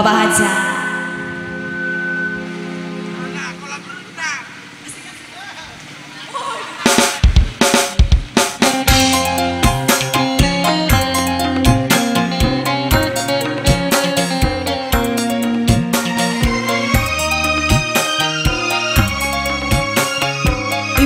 Bapak Hajar.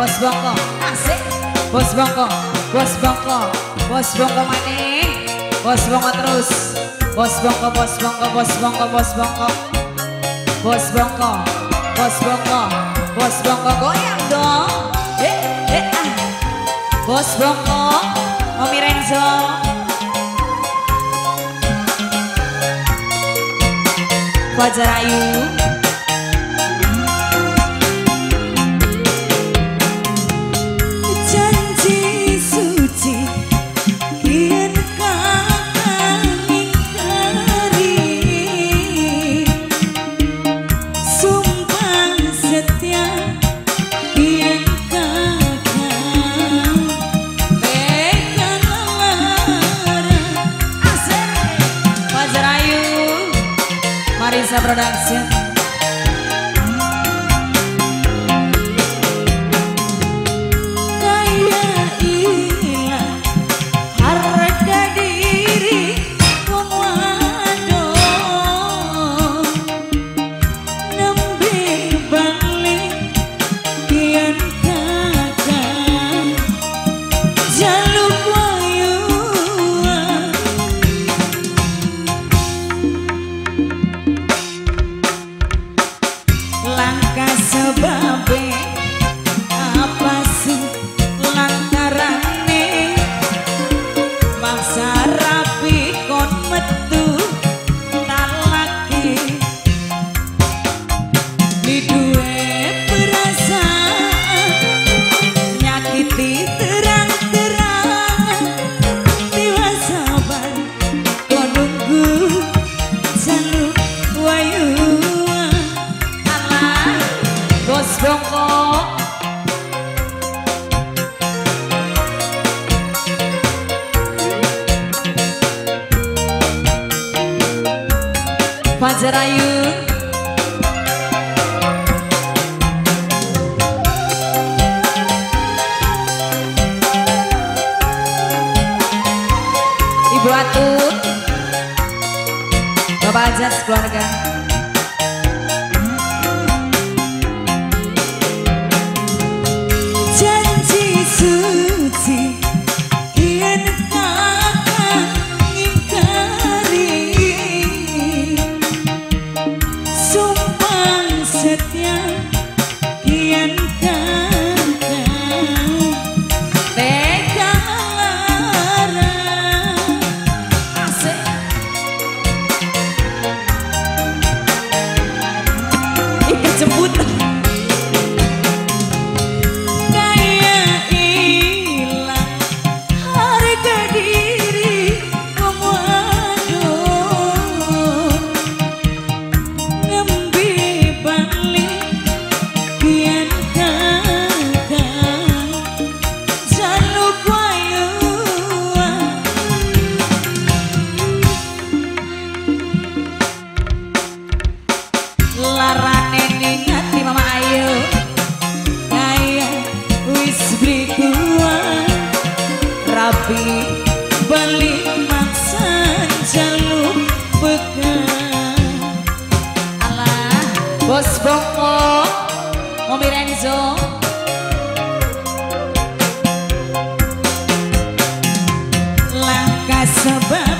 Bos Bongko, asik. Bos Bongko, Bos Bongko, Bos Bongko mana? Bos Bongko terus. Bos Bongko, Bos Bongko, Bos Bongko, Bos Bongko. Bos Bongko, Bos Bongko, Bos Bongko goyang dong. Eh, eh, ah. Bos Bongko, Mami Renzo. Fajar Ayu. reproduction Production Fajar Ayu. Ibu Atut Bapak Ajas keluarga sabe